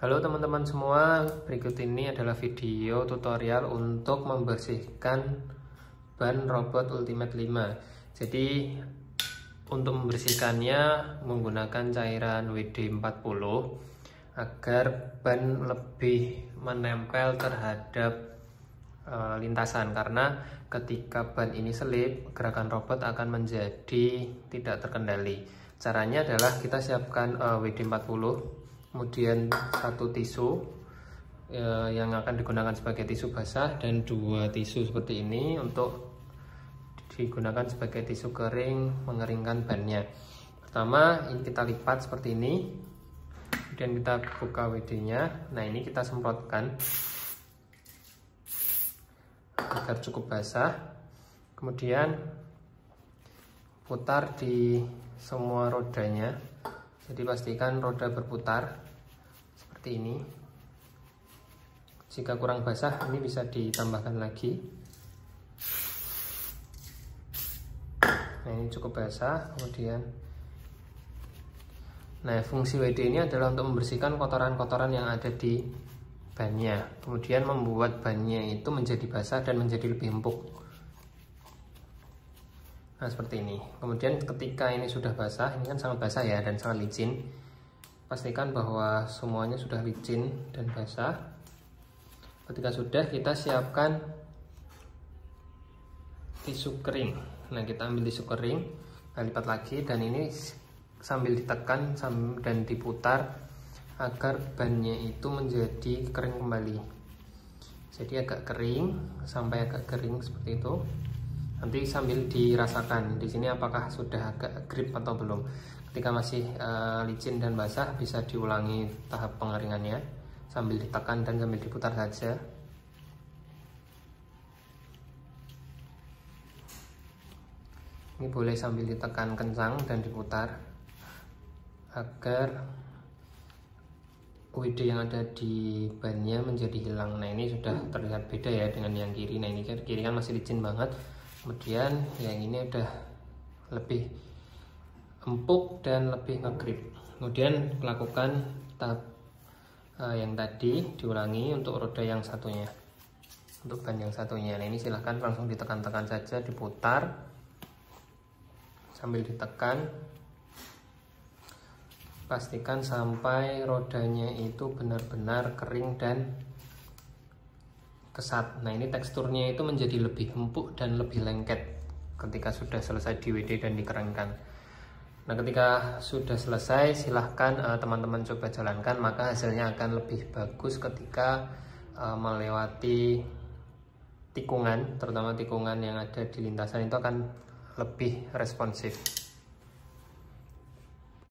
Halo teman-teman semua, berikut ini adalah video tutorial untuk membersihkan ban robot Ultimate 5 Jadi untuk membersihkannya menggunakan cairan WD-40 agar ban lebih menempel terhadap e, lintasan. Karena ketika ban ini selip gerakan robot akan menjadi tidak terkendali. Caranya adalah kita siapkan e, WD-40 kemudian satu tisu eh, yang akan digunakan sebagai tisu basah dan dua tisu seperti ini untuk digunakan sebagai tisu kering mengeringkan bannya. Pertama ini kita lipat seperti ini kemudian kita buka WD nya nah ini kita semprotkan agar cukup basah. Kemudian putar di semua rodanya. Jadi pastikan roda berputar seperti ini. Jika kurang basah ini bisa ditambahkan lagi. Nah ini cukup basah kemudian. Nah fungsi WD ini adalah untuk membersihkan kotoran-kotoran yang ada di bannya. Kemudian membuat bannya itu menjadi basah dan menjadi lebih empuk. Nah seperti ini. Kemudian ketika ini sudah basah, ini kan sangat basah ya dan sangat licin. Pastikan bahwa semuanya sudah licin dan basah. Ketika sudah kita siapkan tisu kering. Nah kita ambil tisu kering, kita lipat lagi dan ini sambil ditekan dan diputar agar bannya itu menjadi kering kembali. Jadi agak kering sampai agak kering seperti itu nanti sambil dirasakan di sini apakah sudah agak grip atau belum. Ketika masih uh, licin dan basah bisa diulangi tahap pengeringannya. Sambil ditekan dan sambil diputar saja. Ini boleh sambil ditekan kencang dan diputar agar WD yang ada di bannya menjadi hilang. Nah ini sudah terlihat beda ya dengan yang kiri. Nah ini kiri kan masih licin banget kemudian yang ini udah lebih empuk dan lebih ngegrip. Kemudian lakukan tahap uh, yang tadi diulangi untuk roda yang satunya. Untuk ban yang satunya. Nah ini silahkan langsung ditekan-tekan saja diputar. Sambil ditekan pastikan sampai rodanya itu benar-benar kering dan kesat. Nah ini teksturnya itu menjadi lebih empuk dan lebih lengket ketika sudah selesai di WD dan dikeringkan. Nah ketika sudah selesai silahkan eh, teman-teman uh, coba jalankan maka hasilnya akan lebih bagus ketika uh, melewati tikungan terutama tikungan yang ada di lintasan itu akan lebih responsif.